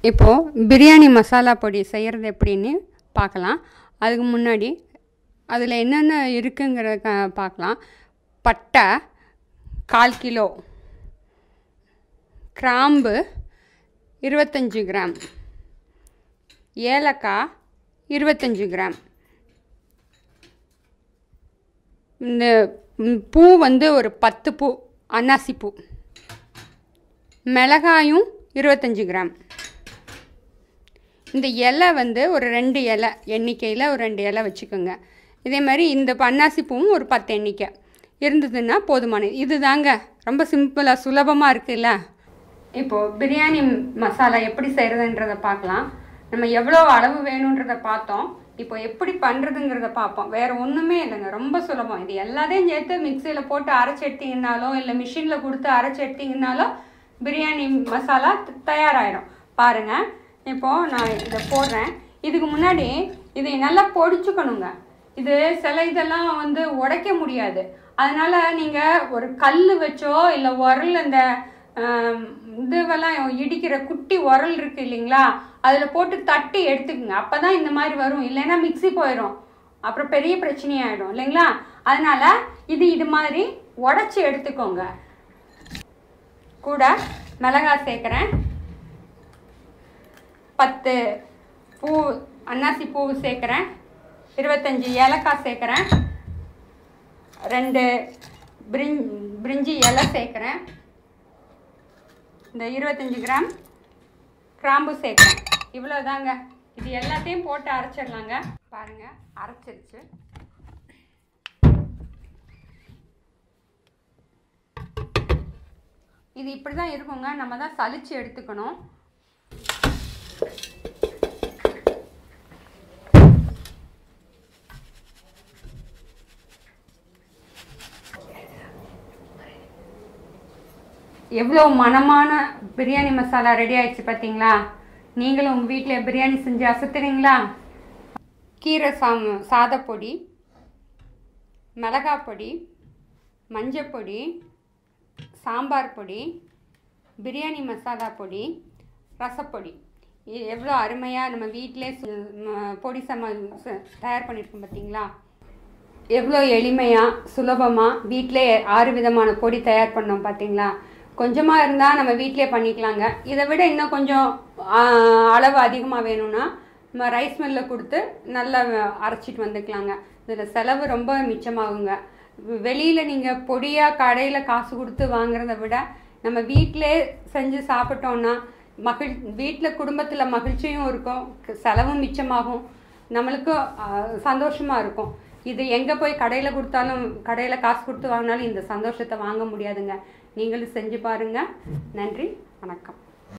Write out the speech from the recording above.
இப்போது பிரியாணி மசாலா பொடி செய்கிறது எப்படின்னு பார்க்கலாம். அதுக்கு முன்னாடி அதில் என்னென்ன இருக்குங்கிறத பார்க்கலாம். பட்டை கால் கிலோ. கிராம்பு இருபத்தஞ்சி கிராம். ஏலக்காய் இருபத்தஞ்சி கிராம். இந்த பூ வந்து ஒரு பத்து பூ அன்னாசி பூ. மிளகாயும் இருபத்தஞ்சி கிராம். இந்த இலை வந்து ஒரு ரெண்டு இலை எண்ணிக்கையில் ஒரு ரெண்டு இலை வச்சுக்கோங்க. இதே மாதிரி இந்த பன்னாசி பூவும் ஒரு பத்து எண்ணிக்கை. இருந்ததுன்னா போதுமானது இது தாங்க ரொம்ப சிம்பிளாக சுலபமாக இருக்குல்ல? இப்போது பிரியாணி மசாலா எப்படி செய்கிறதுன்றதை பார்க்கலாம். நம்ம எவ்வளோ அளவு வேணுன்றதை பார்த்தோம். இப்போ எப்படி பண்ணுறதுங்கிறத பார்ப்போம். வேறு ஒன்றுமே இல்லைங்க. ரொம்ப சுலபம். இது எல்லாத்தையும் சேர்த்து மிக்சியில் போட்டு அரைச்சி இல்லை மிஷினில் கொடுத்து அரைச்சி பிரியாணி மசாலா தயாராகிடும் தயாராயிடும் பாருங்கள் இப்போது நான் இதை போடுறேன். இதுக்கு முன்னாடி இதை நல்லா பொடிச்சுக்கணுங்க. இது சில இதெல்லாம் வந்து உடைக்க முடியாது. அதனால் நீங்கள் ஒரு கல் வச்சோ இல்லை உரல் இந்த இதுவெல்லாம் இடிக்கிற குட்டி உரல் இருக்குது இல்லைங்களா? அதில் போட்டு தட்டி எடுத்துக்கோங்க. அப்போ தான் இந்த மாதிரி வரும். இல்லைன்னா மிக்சி போயிடும் அப்புறம் பெரிய பிரச்சனையாயிடும். இல்லைங்களா? அதனால் இது இது மாதிரி உடச்சி எடுத்துக்கோங்க. கூட மிளகாய் சேர்க்குறேன். பத்து பூ அன்னாசி பூ சேர்க்குறேன். இருபத்தஞ்சி ஏலக்காய் சேர்க்குறேன். ரெண்டு பிரிஞ் பிரிஞ்சி இலை சேர்க்குறேன். இந்த இருபத்தஞ்சி கிராம் கிராம்பு சேர்க்குறேன். இவ்வளோதாங்க இது எல்லாத்தையும் போட்டு அரைச்சிடலாங்க. பாருங்கள் அரைச்சிருச்சு. இது இப்படி தான் இருக்குங்க. நம்ம தான் சலிச்சு எடுத்துக்கணும். எவ்வளோ மணமான பிரியாணி மசாலா ரெடி ஆயிடுச்சு பார்த்தீங்களா? நீங்களும் உங்கள் வீட்டில் பிரியாணி செஞ்சு அசத்துறீங்களா? கீரை சாம் சாதப்பொடி மிளகாய் பொடி மஞ்சப்பொடி சாம்பார் பொடி பிரியாணி மசாலா பொடி ரசப்பொடி எவ்வளோ அருமையாக நம்ம வீட்டிலே பொடி சம தயார் பண்ணியிருக்கோம் பார்த்தீங்களா? எவ்வளோ எளிமையாக சுலபமாக வீட்டிலே ஆறு விதமான பொடி தயார் பண்ணோம் பார்த்தீங்களா? கொஞ்சமாக இருந்தால் நம்ம வீட்டிலே பண்ணிக்கலாங்க. இதை விட இன்னும் கொஞ்சம் அளவு அதிகமாக வேணும்னா நம்ம ரைஸ் மில்லில் கொடுத்து நல்லா அரைச்சிட்டு வந்துக்கலாங்க. இதில் செலவு ரொம்ப மிச்சமாகுங்க. வெளியில் நீங்கள் பொடியாக கடையில் காசு கொடுத்து வாங்குறத விட நம்ம வீட்டிலே செஞ்சு சாப்பிட்டோன்னா மகிழ் வீட்டில் குடும்பத்தில் மகிழ்ச்சியும் இருக்கும் செலவும் மிச்சமாகும். நம்மளுக்கும் சந்தோஷமாக இருக்கும். இது எங்கே போய் கடையில் கொடுத்தாலும் கடையில் காசு கொடுத்து வாங்கினாலும் இந்த சந்தோஷத்தை வாங்க முடியாதுங்க. நீங்களும் செஞ்சு பாருங்கள் நன்றி வணக்கம்.